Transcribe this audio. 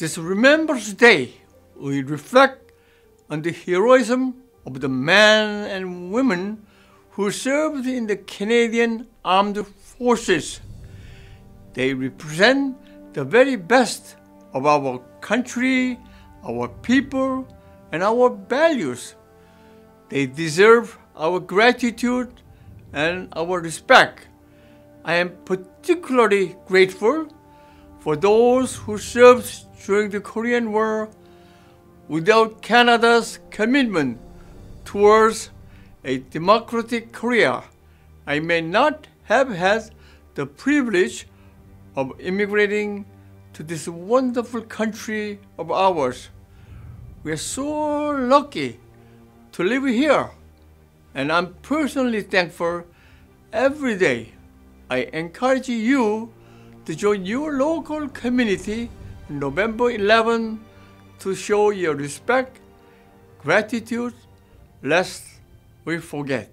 This Remembrance Day, we reflect on the heroism of the men and women who served in the Canadian Armed Forces. They represent the very best of our country, our people, and our values. They deserve our gratitude and our respect. I am particularly grateful for those who served during the Korean War without Canada's commitment towards a democratic Korea. I may not have had the privilege of immigrating to this wonderful country of ours. We are so lucky to live here, and I'm personally thankful every day. I encourage you to join your local community November 11 to show your respect, gratitude, lest we forget.